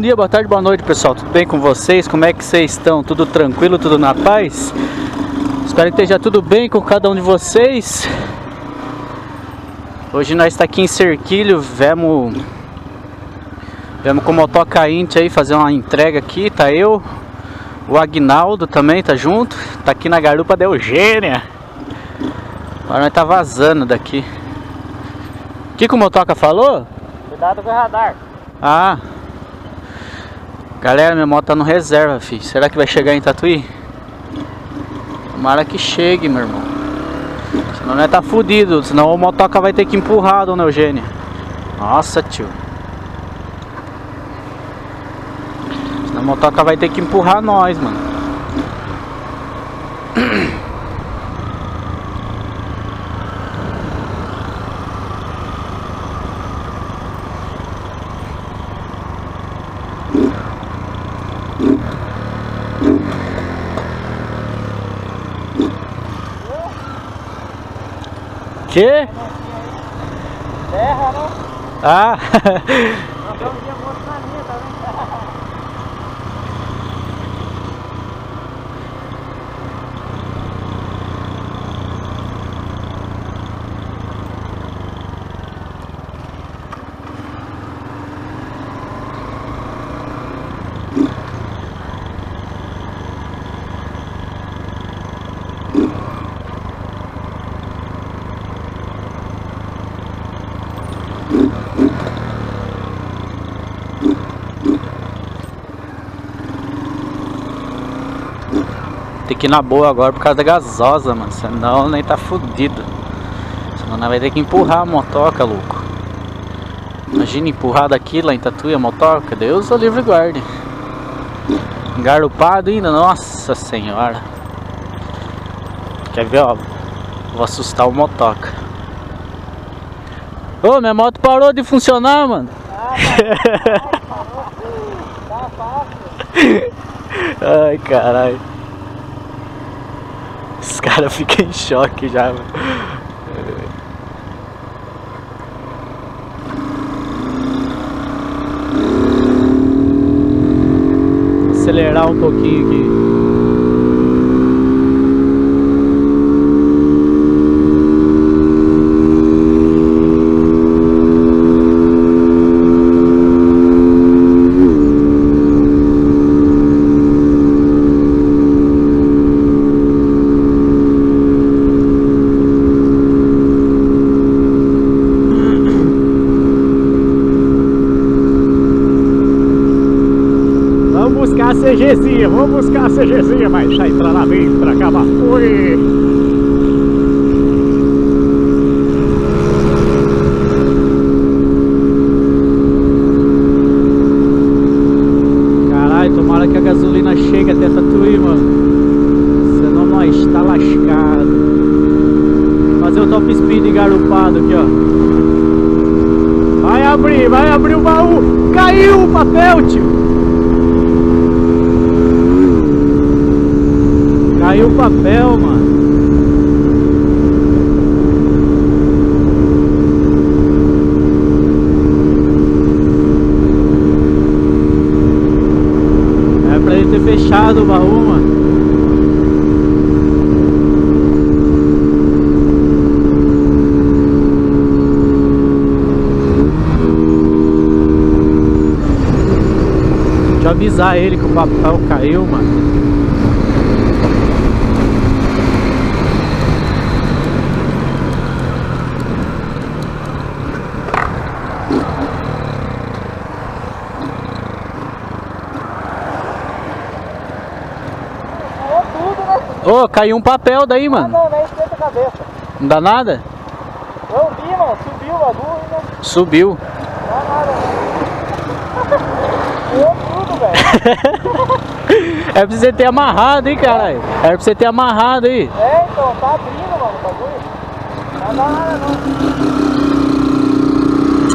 Bom dia, boa tarde, boa noite pessoal, tudo bem com vocês? Como é que vocês estão? Tudo tranquilo, tudo na paz? Espero que esteja tudo bem com cada um de vocês Hoje nós está aqui em Cerquilho, vemos Vemos com o motoca Int aí fazer uma entrega aqui, tá eu O Agnaldo também tá junto, tá aqui na garupa da Eugênia Agora nós tá vazando daqui O que, que o motoca falou? Cuidado com o radar Ah Galera, minha moto tá no reserva, filho. Será que vai chegar em Tatuí? Tomara que chegue, meu irmão. Senão nós tá fudido. Senão o motoca vai ter que empurrar, dona Eugênia. Nossa, tio. Senão a motoca vai ter que empurrar nós, mano. Que? Terra, né? Ah, ir na boa agora por causa da gasosa, mano. Senão nem tá fudido. Senão nós vai ter que empurrar a motoca, louco. Imagina empurrar daqui lá em Tatuí a motoca. Deus o livre guarde. Engarupado ainda, nossa senhora. Quer ver, ó? Vou assustar o motoca. Ô, minha moto parou de funcionar, mano. Tá fácil. Ai, caralho. Os caras ficam em choque já, mano. Acelerar um pouquinho aqui. Vamos buscar a CGzinha, vamos buscar a CGzinha, mas já entrar na vez pra cá, mas foi. Caralho, tomara que a gasolina chegue até Tatuí, mano. Senão nós tá lascado. Fazer o top speed engarupado aqui, ó. Vai abrir, vai abrir o baú. Caiu o papel, tio. Caiu o papel, mano. É pra ele ter fechado o baú, mano. Deixa eu avisar ele que o papel caiu, mano. Né? Ô, caiu um papel daí, Ah, mano. não, não esquenta a cabeça. Não dá nada? Eu vi, mano. Subiu o bagulho, né? Subiu. Não dá nada. Voou tudo, velho. É pra você ter amarrado, hein, caralho. Era pra você ter amarrado aí. É, então, tá abrindo, mano, o bagulho. Não dá nada,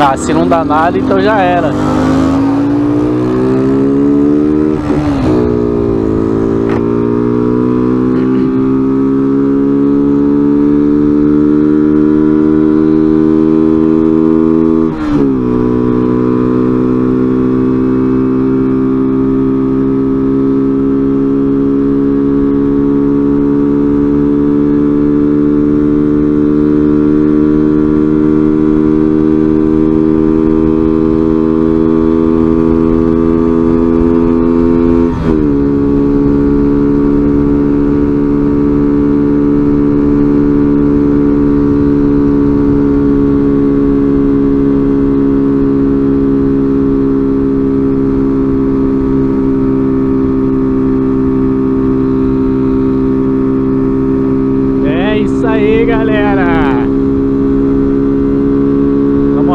não. Ah, se não dá nada, então já era.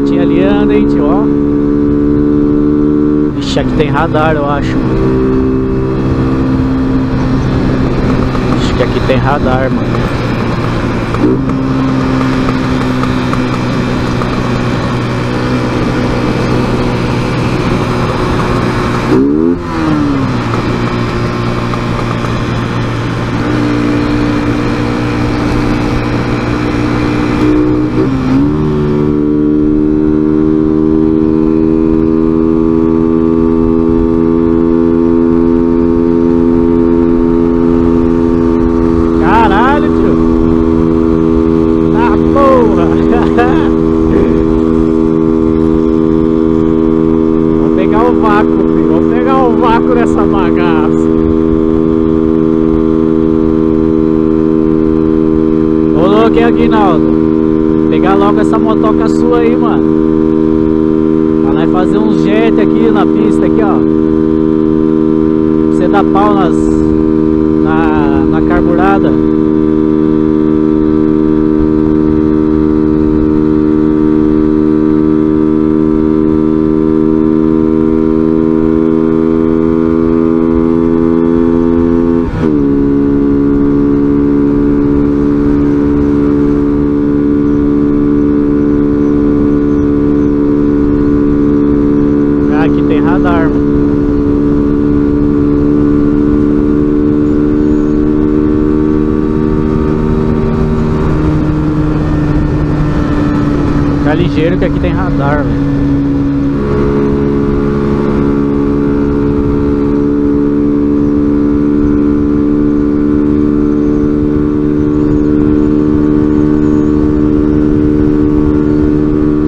Motinha ali anda, hein, tio, ó. Ixi, aqui tem radar, eu acho. Acho que aqui tem radar, mano. Caralho, tio. Tá porra. Vamos pegar o vácuo, filho. Vamos pegar o vácuo dessa bagaça. Ô louco, hein, Aguinaldo? Logo essa motoca sua aí, mano. Pra nós fazer uns jet aqui na pista, aqui, ó. Pra Você dar pau nas, na, na carburada. Ah, aqui tem radar, mano. Ficar ligeiro que aqui tem radar, velho.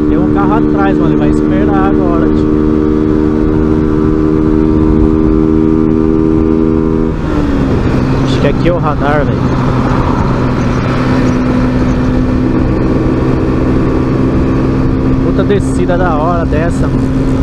Tem um carro atrás, mano. Ele vai esperar agora, tio. Acho que aqui é o radar, velho. Puta descida da hora dessa, mano.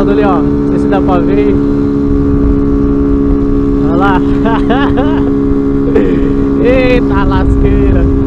Olha o Aguinaldo ali, ó. Não sei se dá pra ver. Olha lá. Eita lasqueira.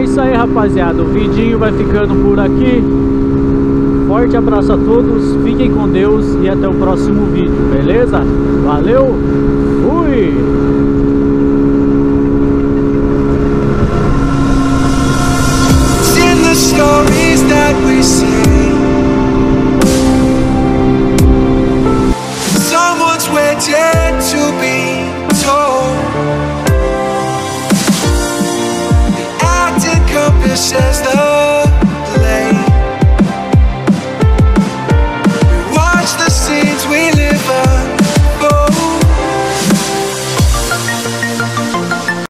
É isso aí, rapaziada. O vidinho vai ficando por aqui. Forte abraço a todos, fiquem com Deus e até o próximo vídeo, beleza? Valeu, fui! Stories that we see.